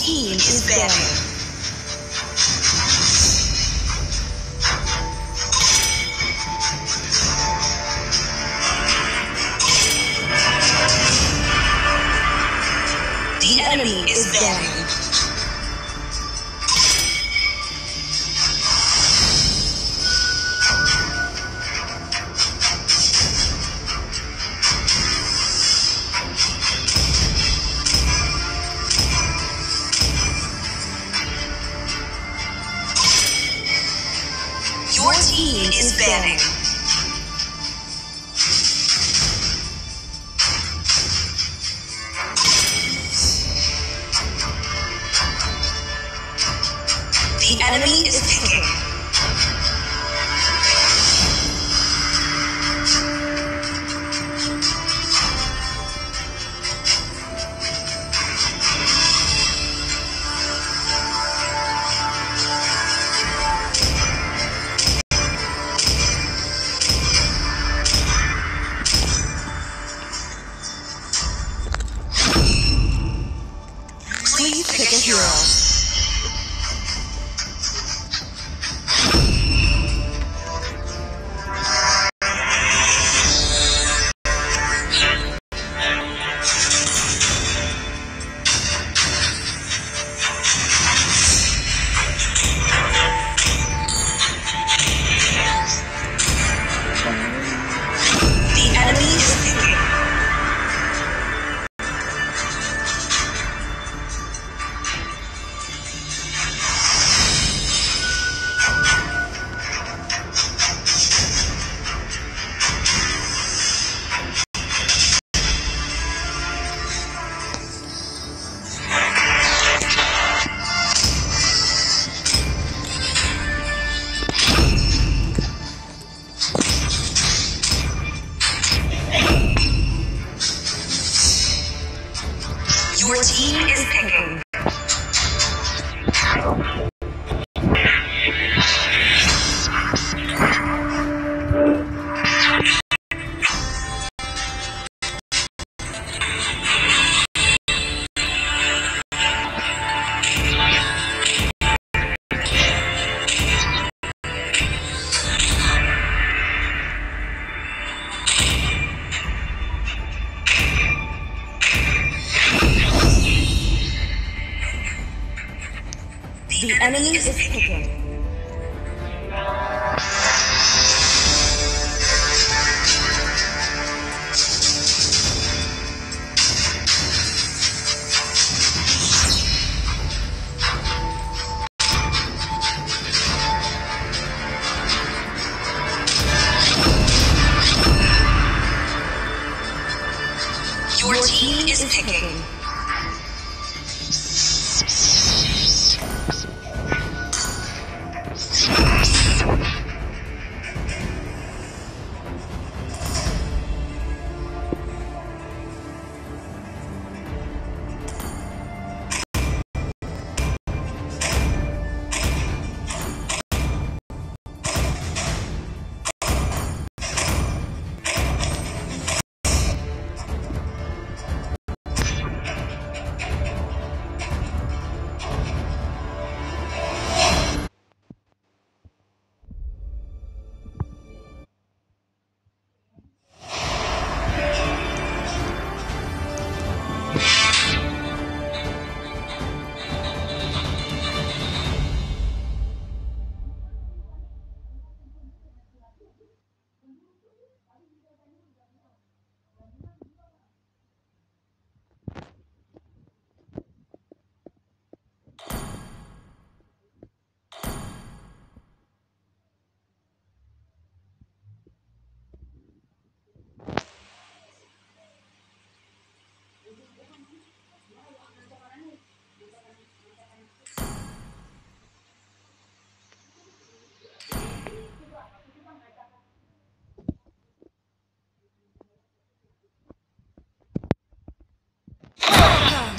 team is banning. The enemy is picking.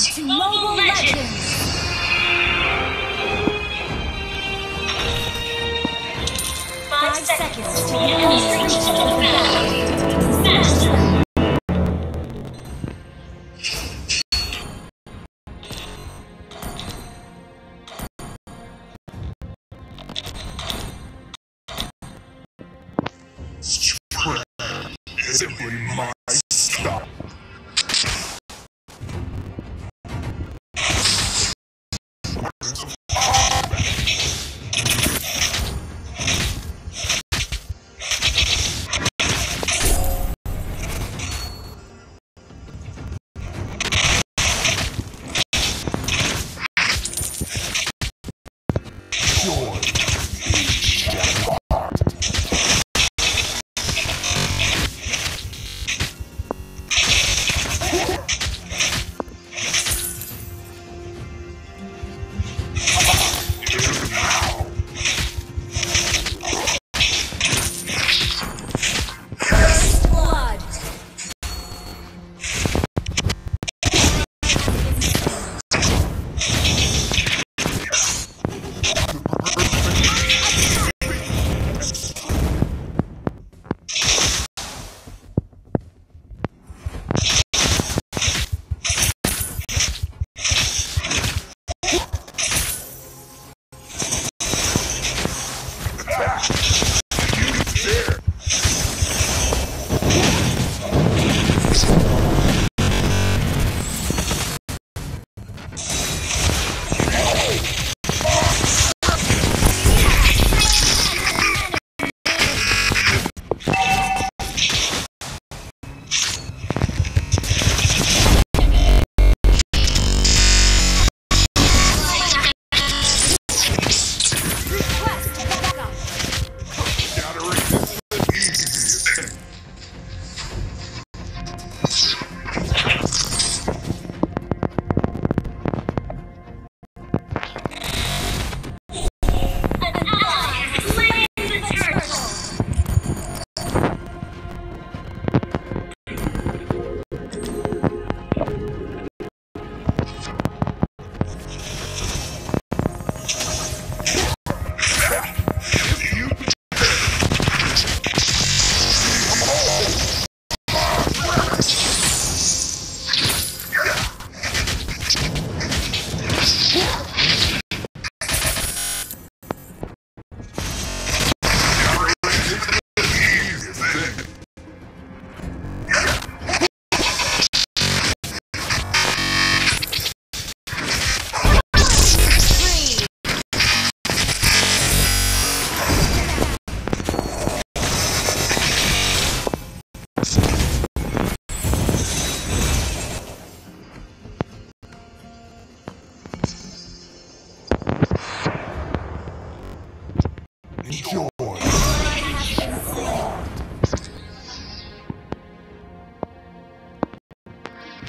To Mobile Legends! Five seconds to the the battle. Yeah.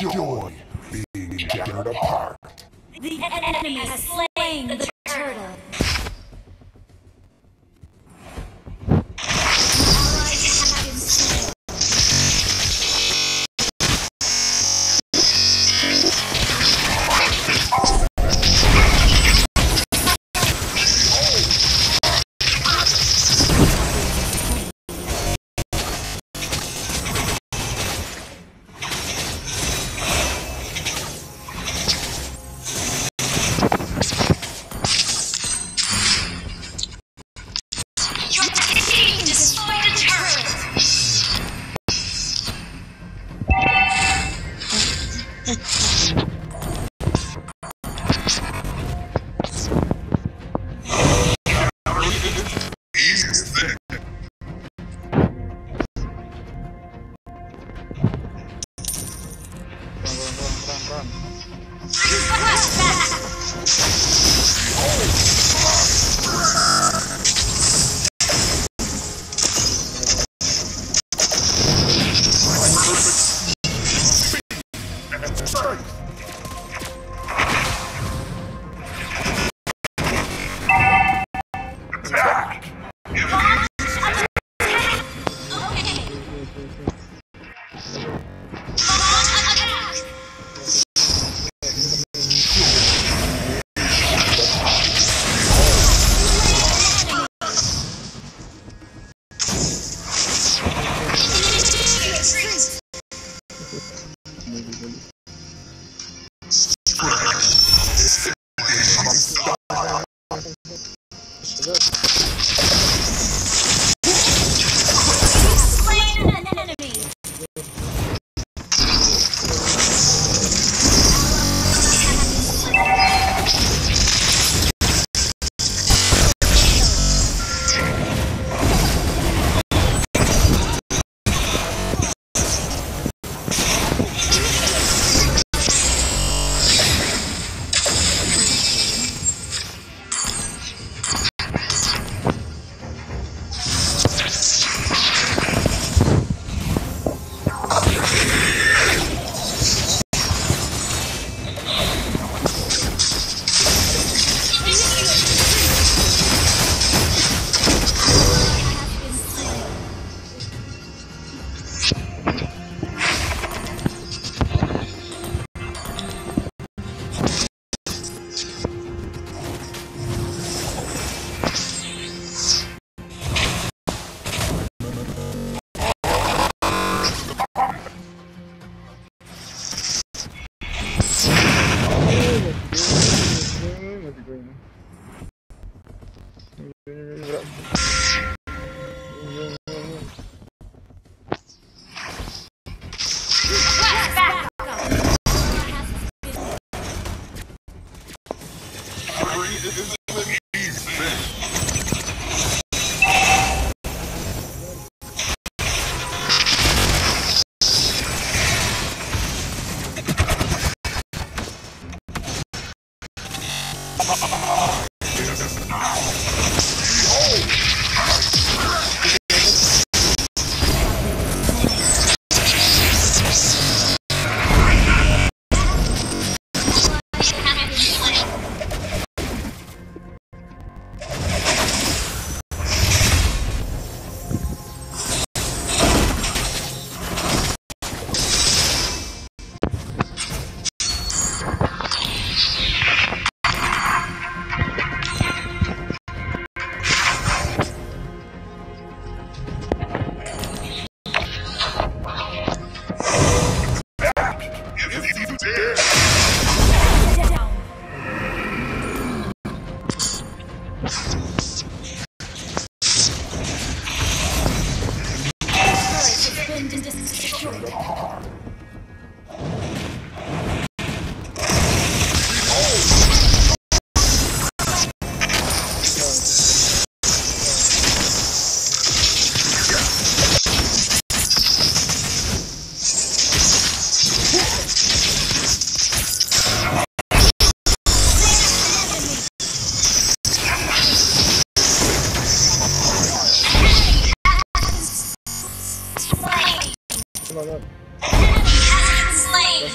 joy being shattered apart. The enemy has slain the turtle. Ha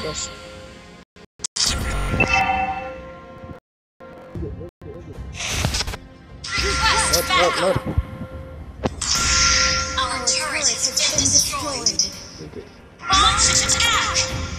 this. Look, look, look. Our turret has been destroyed. Launch attack!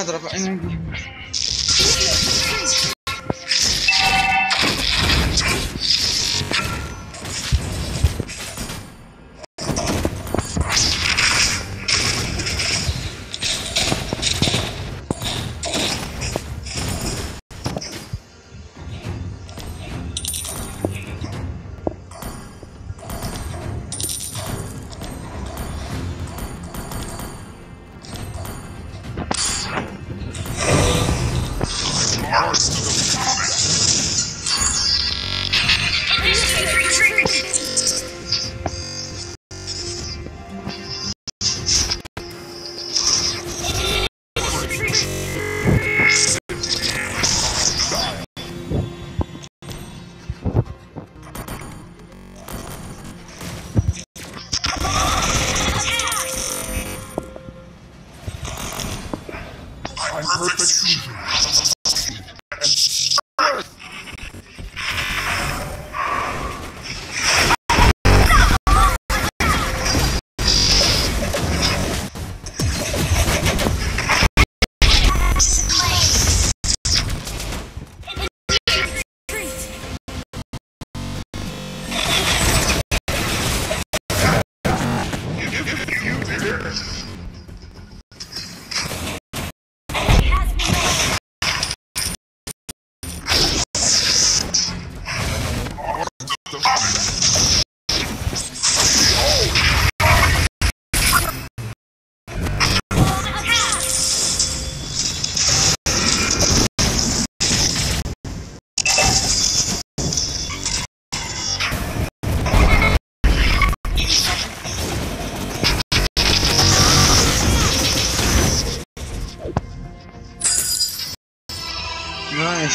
اضرب عيني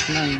Nice.